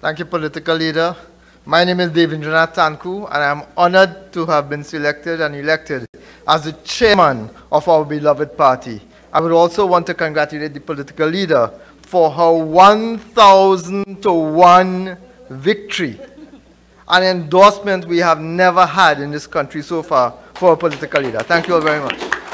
Thank you, political leader. My name is Devendranath Tancoo, and I am honored to have been selected and elected as the chairman of our beloved party. I would also want to congratulate the political leader for her 1,000 to 1 victory, an endorsement we have never had in this country so far for a political leader. Thank you all very much.